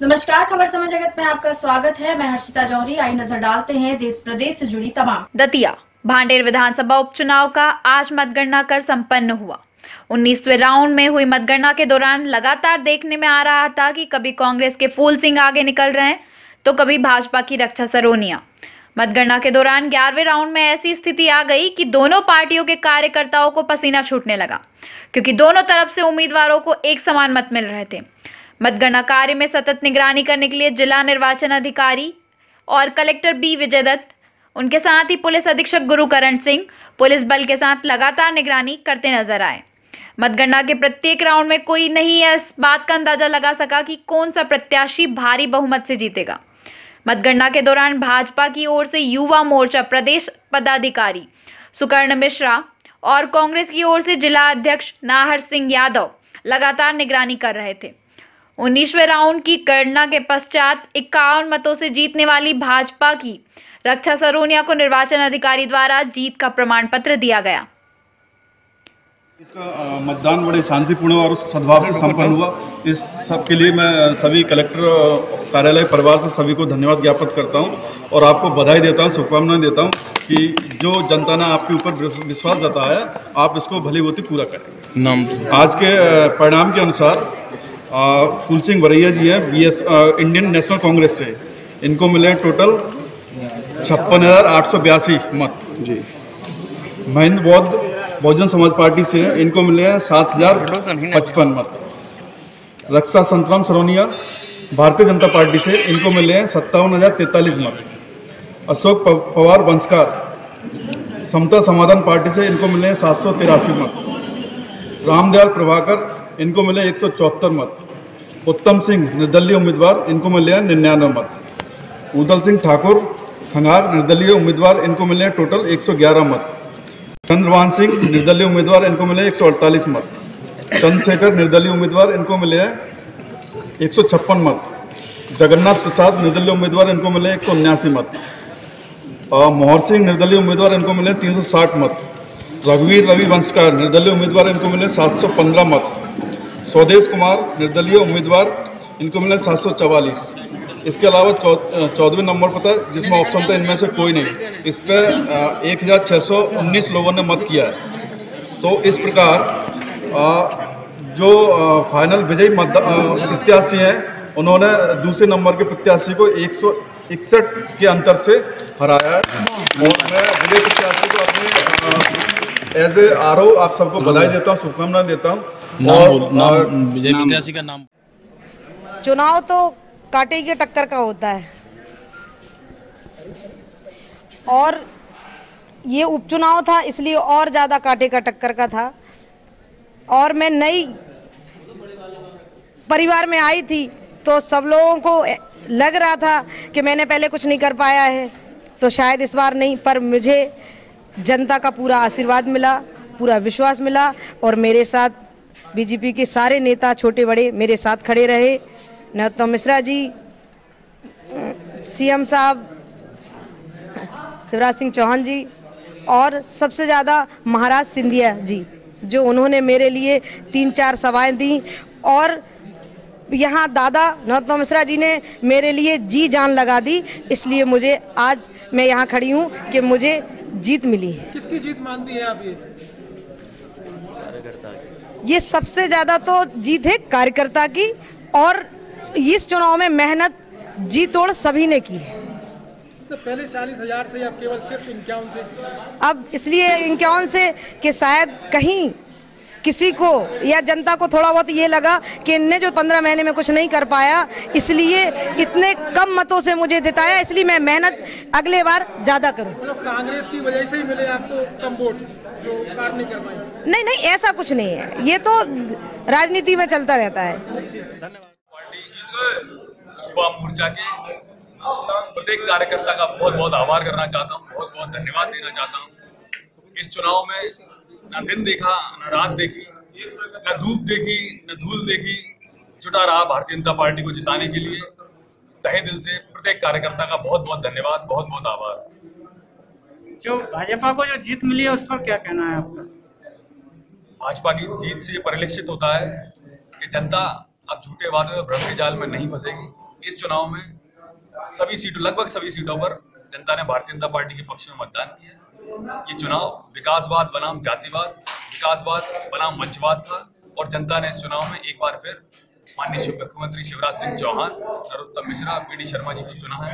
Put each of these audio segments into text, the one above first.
नमस्कार, खबर समय जगत में आपका स्वागत है। मैं हर्षिता जौहरी, आई नज़र डालते हैं देश प्रदेश से जुड़ी तमाम। दतिया, भांडेर विधानसभा उपचुनाव का आज मतगणना कर संपन्न हुआ। 19वें राउंड में हुई मतगणना के दौरान लगातार देखने में आ रहा था कि कभी कांग्रेस के फूल सिंह आगे निकल रहे हैं तो कभी भाजपा की रक्षा सरोनिया। मतगणना के दौरान ग्यारहवें राउंड में ऐसी स्थिति आ गई कि दोनों पार्टियों के कार्यकर्ताओं को पसीना छूटने लगा, क्योंकि दोनों तरफ़ से उम्मीदवारों को एक समान मत मिल रहे थे। मतगणना कार्य में सतत निगरानी करने के लिए जिला निर्वाचन अधिकारी और कलेक्टर बी. विजय दत्त उनके साथ ही पुलिस अधीक्षक गुरुकरण सिंह, पुलिस बल के साथ लगातार निगरानी करते नज़र आए। मतगणना के प्रत्येक राउंड में कोई नहीं इस बात का अंदाज़ा लगा सका कि कौन सा प्रत्याशी भारी बहुमत से जीतेगा। मतगणना के दौरान भाजपा की ओर से युवा मोर्चा, प्रदेश पदाधिकारी सुकर्ण मिश्रा और कांग्रेस की ओर से जिला अध्यक्ष नाहर सिंह यादव लगातार निगरानी कर रहे थे। उन्नीसवें राउंड की गणना के पश्चात इक्यावन मतों से जीतने वाली भाजपा की रक्षा सरोनिया को निर्वाचन अधिकारी द्वारा जीत का प्रमाण पत्र दिया गया। इसका मतदान बड़े शांतिपूर्ण और सद्भाव से संपन्न हुआ। इस सब के लिए मैं सभी कलेक्टर कार्यालय परिवार से सभी को धन्यवाद ज्ञापित करता हूँ और आपको बधाई देता हूँ शुभकामनाएँ देता हूँ कि जो जनता ने आपके ऊपर विश्वास जताया है, आप इसको भली भांति पूरा करें। नाम। आज के परिणाम के अनुसार फूल सिंह वरैया जी हैं B S Indian National Congress से। इनको मिले हैं टोटल छप्पन हज़ार आठ सौ बयासी मत। जी। महेंद्र बौद्ध बहुजन समाज पार्टी से इनको मिले हैं सात हज़ार पचपन मत। रक्षा संतराम सरोनिया भारतीय जनता पार्टी से इनको मिले हैं सत्तावन हज़ार तैंतालीस मत। अशोक पवार वंशकार समता समाधान पार्टी से इनको मिले हैं सात सौ तिरासी मत। रामदयाल प्रभाकर इनको मिले एक सौ चौहत्तर मत। उत्तम सिंह, निर्दलीय उम्मीदवार, इनको मिले हैं निन्यानवे मत। उदल सिंह ठाकुर, खंगार, निर्दलीय उम्मीदवार, इनको मिले हैं टोटल 111 मत। चंद्रवान सिंह, निर्दलीय उम्मीदवार, इनको मिले 148 मत। चंद्रशेखर, निर्दलीय उम्मीदवार, इनको मिले हैं 156 मत। जगन्नाथ प्रसाद, निर्दलीय उम्मीदवार, इनको मिले एक मत। मोहर सिंह, निर्दलीय उम्मीदवार, इनको मिले 360 मत। रघुवीर रवि वंशकार निर्दलीय उम्मीदवार, इनको मिले 715 मत। स्वदेश कुमार निर्दलीय उम्मीदवार इनको मिले सात सौ चवालीस। इसके अलावा चौदहवें नंबर पर था जिसमें ऑप्शन था इनमें से कोई नहीं। इस पर एक हज़ार छः सौ उन्नीस लोगों ने मत किया है। तो इस प्रकार अ, जो अ, फाइनल विजयी मत प्रत्याशी हैं उन्होंने दूसरे नंबर के प्रत्याशी को एक सौ इकसठ के अंतर से हराया है। और मैं विजय प्रत्याशी एज ए आर आप सबको बधाई देता हूँ शुभकामनाएँ देता हूँ। नाम और विजय का नाम। चुनाव तो कांटे की टक्कर का होता है। और ये उपचुनाव था इसलिए और ज़्यादा कांटे का टक्कर का था। और मैं नई परिवार में आई थी तो सब लोगों को लग रहा था कि मैंने पहले कुछ नहीं कर पाया है तो शायद इस बार नहीं पर मुझे जनता का पूरा आशीर्वाद मिला, पूरा विश्वास मिला और मेरे साथ बीजेपी के सारे नेता छोटे बड़े मेरे साथ खड़े रहे। नरोत्तम मिश्रा जी, सीएम साहब, शिवराज सिंह चौहान जी और सबसे ज़्यादा महाराज सिंधिया जी, जो उन्होंने मेरे लिए तीन चार सभाएँ दी और यहाँ दादा नरोत्तम मिश्रा जी ने मेरे लिए जी जान लगा दी, इसलिए मुझे आज मैं यहाँ खड़ी हूँ कि मुझे जीत मिली है। किसकी जीत मानती है आप ये? ये सबसे ज़्यादा तो जीत है कार्यकर्ता की और इस चुनाव में मेहनत जी तोड़ सभी ने की है। तो पहले चालीस हज़ार से अब केवल सिर्फ़ इक्यावन से। अब इसलिए इक्यावन से कि शायद कहीं किसी को या जनता को थोड़ा बहुत ये लगा कि इनने जो पंद्रह महीने में कुछ नहीं कर पाया इसलिए इतने कम मतों से मुझे जिताया इसलिए मैं मेहनत अगले बार ज़्यादा करूँ। मतलब कांग्रेस की वजह से ही मिले आपको कम वोट जो कार्य नहीं कर पाए नहीं नहीं ऐसा कुछ नहीं है। ये तो राजनीति में चलता रहता है। युवा मोर्चा के प्रत्येक कार्यकर्ता का बहुत बहुत आभार करना चाहता हूँ बहुत बहुत धन्यवाद देना चाहता हूँ। इस चुनाव में न दिन देखा न रात देखी न धूप देखी न धूल देखी जुटा रहा भारतीय जनता पार्टी को जिताने के लिए। तहे दिल से प्रत्येक कार्यकर्ता का बहुत बहुत धन्यवाद बहुत बहुत आभार। जो भाजपा को जो जीत मिली है उस पर क्या कहना है आपका? भाजपा की जीत से परिलक्षित होता है कि जनता अब झूठे वादों और भ्रम के जाल में नहीं फंसेगी। इस चुनाव में सभी सीटों लगभग सभी सीटों पर जनता ने भारतीय जनता पार्टी के पक्ष में मतदान किया। ये चुनाव विकासवाद बनाम जातिवाद विकासवाद बनाम मंचवाद था और जनता ने इस चुनाव में एक बार फिर माननीय मुख्यमंत्री शिवराज सिंह चौहान नरोत्तम मिश्रा बी डी शर्मा जी को चुना है।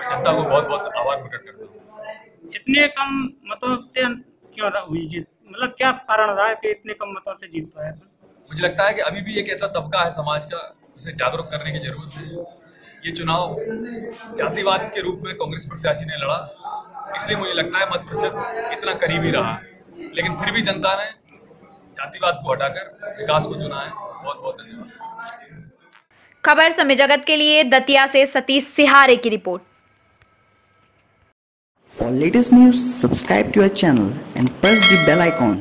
मैं जनता को बहुत बहुत आभार प्रकट करता हूँ। इतने कम मतों से क्यों हुई जीत? मतलब क्या कारण रहा है कि इतने कम मतों से जीत पाया? मुझे लगता है कि अभी भी एक ऐसा तबका है समाज का जिसे जागरूक करने की ज़रूरत है। ये चुनाव जातिवाद के रूप में कांग्रेस प्रत्याशी ने लड़ा। इसलिए मुझे लगता है मत प्रतिशत इतना करीबी रहा लेकिन फिर भी जनता ने जातिवाद को हटाकर विकास को चुना है। बहुत बहुत धन्यवाद। खबर समय जगत के लिए दतिया से सतीश सिहारे की report. For latest news, subscribe to our channel and press the bell icon.